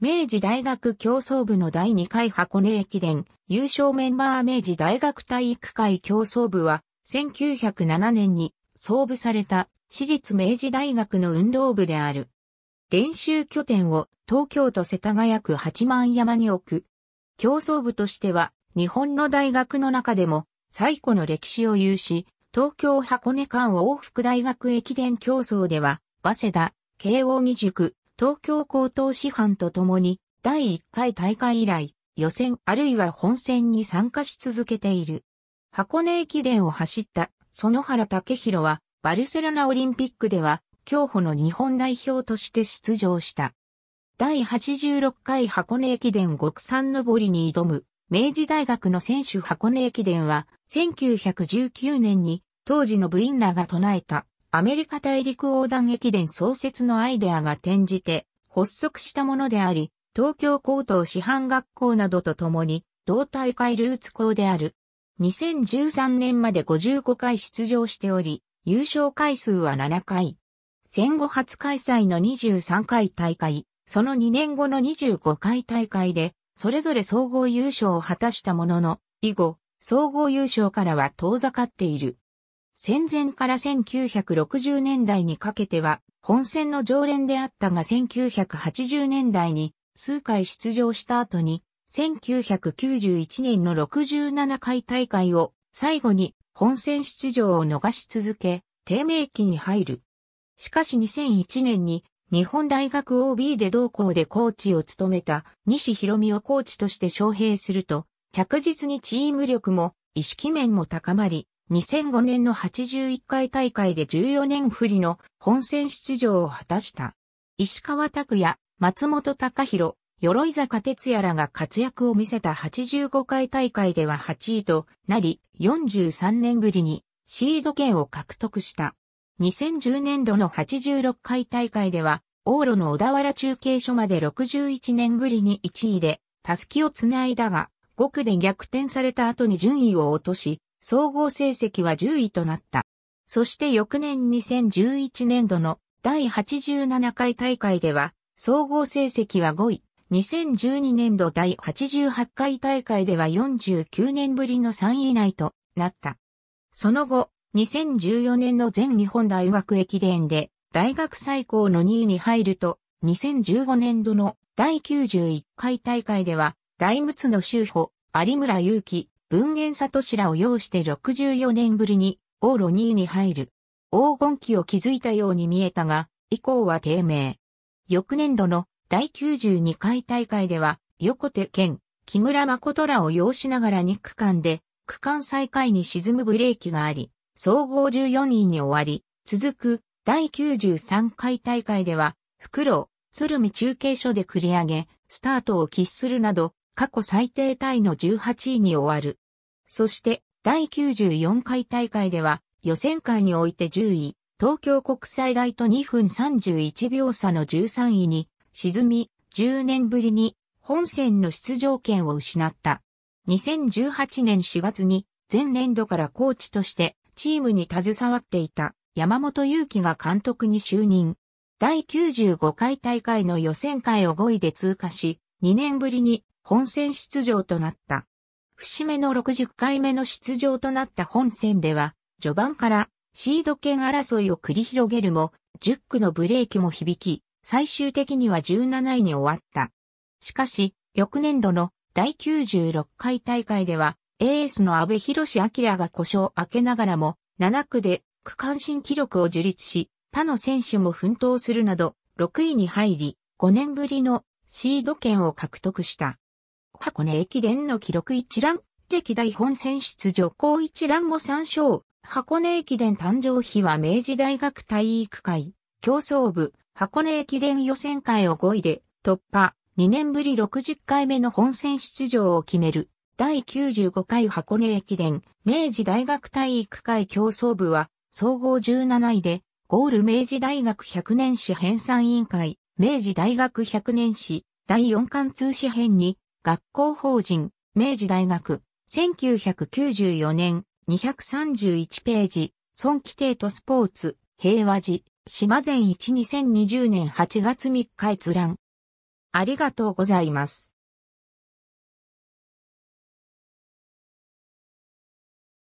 明治大学競争部の第2回箱根駅伝優勝メンバー明治大学体育会競争部は1907年に創部された私立明治大学の運動部である。練習拠点を東京都世田谷区八幡山に置く。競争部としては日本の大学の中でも最古の歴史を有し、東京箱根間往復大学駅伝競争では、早稲田、慶応義塾、東京高等師範とともに第1回大会以来、予選あるいは本戦に参加し続けている。箱根駅伝を走った園原武弘は、バルセロナオリンピックでは競歩の日本代表として出場した。第86回箱根駅伝極山登りに挑む明治大学の選手箱根駅伝は1919年に当時の部員らが唱えたアメリカ大陸横断駅伝創設のアイデアが転じて発足したものであり、東京高等師範学校などとともに同大会ルーツ校である。2013年まで55回出場しており、優勝回数は7回。戦後初開催の23回大会、その2年後の25回大会で、それぞれ総合優勝を果たしたものの、以後、総合優勝からは遠ざかっている。戦前から1960年代にかけては、本戦の常連であったが1980年代に数回出場した後に、1991年の67回大会を最後に本戦出場を逃し続け、低迷期に入る。しかし2001年に日本大学 OB で同校でコーチを務めた西博美をコーチとして招聘すると、着実にチーム力も意識面も高まり、2005年の81回大会で14年振りの本戦出場を果たした。石川拓也、松本隆弘、鎧坂哲也らが活躍を見せた85回大会では8位となり、43年ぶりにシード権を獲得した。2010年度の86回大会では、往路の小田原中継所まで61年ぶりに1位で、タスキをつないだが、5区で逆転された後に順位を落とし、総合成績は10位となった。そして翌年2011年度の第87回大会では、総合成績は5位。2012年度第88回大会では49年ぶりの3位以内となった。その後、2014年の全日本大学駅伝で大学最高の2位に入ると、2015年度の第91回大会では、大陸の修歩、有村祐希、文元里らを要して64年ぶりに往路2位に入る。黄金期を築いたように見えたが、以降は低迷。翌年度の第92回大会では、横手健、木村誠らを要しながら2区間で、区間最下位に沈むブレーキがあり、総合14位に終わり、続く第93回大会では、袋、鶴見中継所で繰り上げ、スタートを喫するなど、過去最低タイの18位に終わる。そして、第94回大会では、予選会において10位、東京国際大と2分31秒差の13位に沈み、10年ぶりに本戦の出場権を失った。2018年4月に前年度からコーチとしてチームに携わっていた山本祐希が監督に就任。第95回大会の予選会を5位で通過し、2年ぶりに本戦出場となった。節目の60回目の出場となった本戦では、序盤からシード権争いを繰り広げるも、10区のブレーキも響き、最終的には17位に終わった。しかし、翌年度の第96回大会では、エースの安倍博士明が故障を開けながらも、7区で区間新記録を樹立し、他の選手も奮闘するなど、6位に入り、5年ぶりのシード権を獲得した。箱根駅伝の記録一覧、歴代本選出場校一覧も参照。箱根駅伝誕生日は明治大学体育会、競争部、箱根駅伝予選会を5位で突破、2年ぶり60回目の本選出場を決める。第95回箱根駅伝、明治大学体育会競争部は、総合17位で、ゴール明治大学100年史編纂委員会、明治大学100年史、第4巻通史編に、学校法人、明治大学、1994年、231ページ、孫規定とスポーツ、平和寺、島前1 2020年8月3日閲覧。ありがとうございます。